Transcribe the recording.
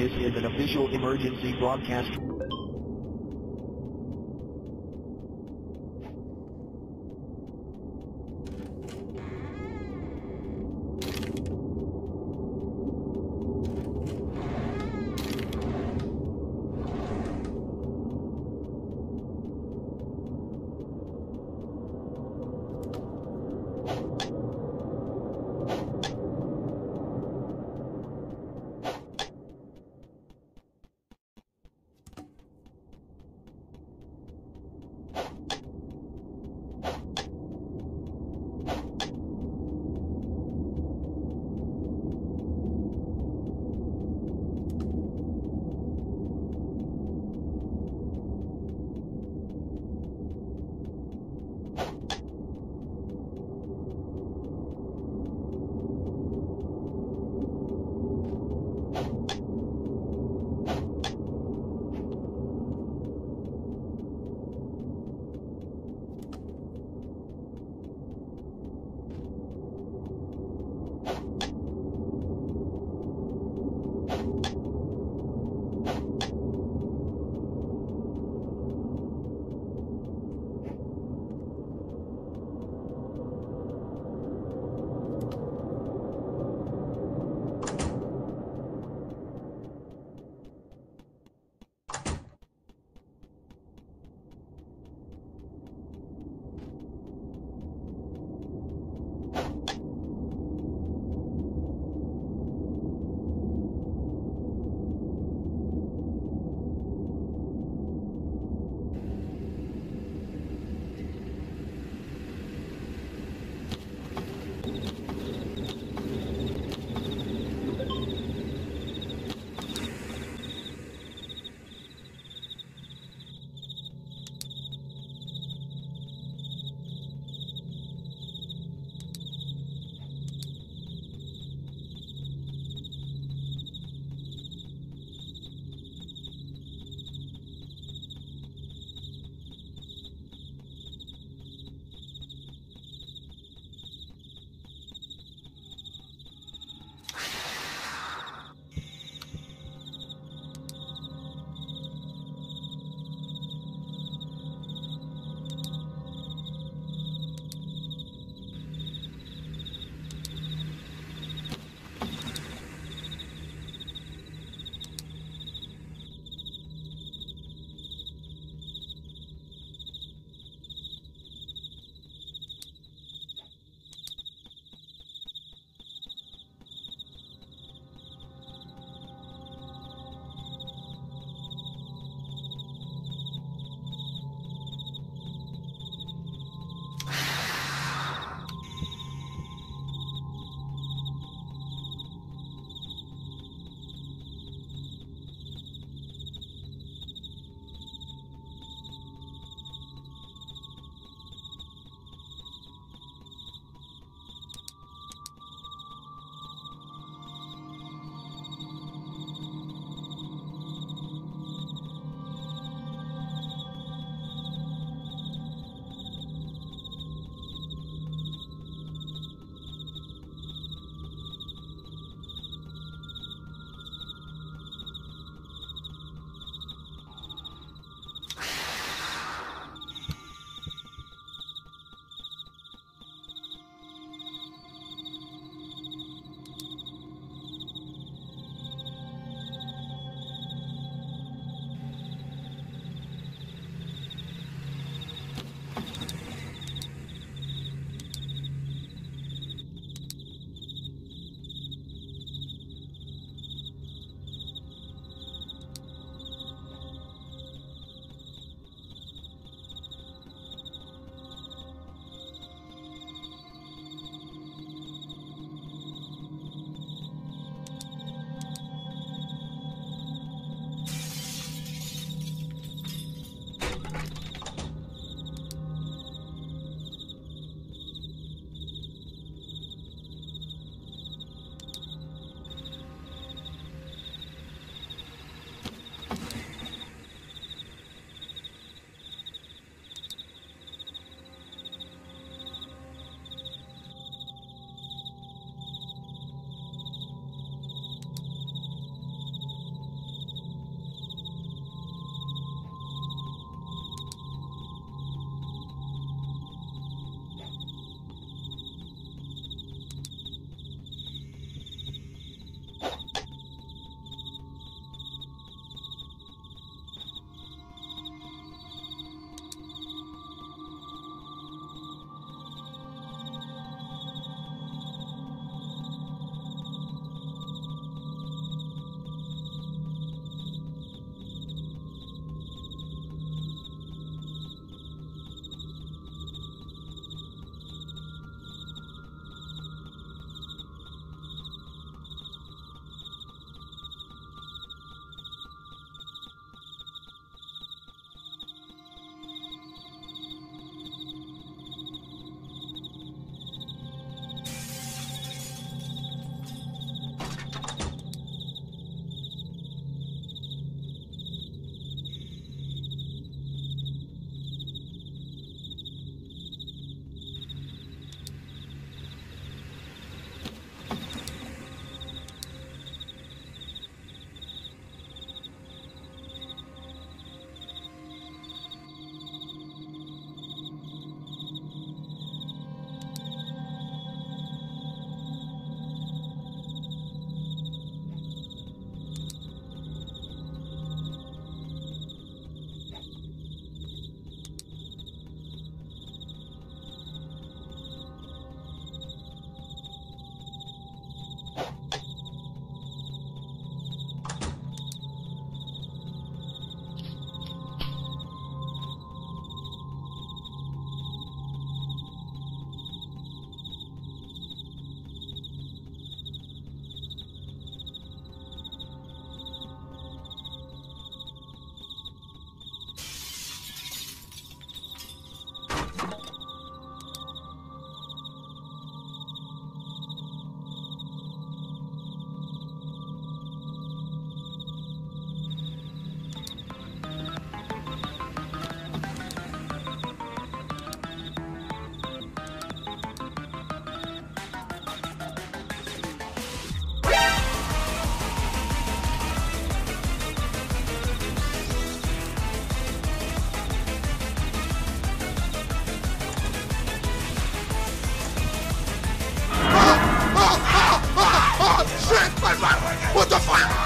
This is an official emergency broadcast. What the fuck?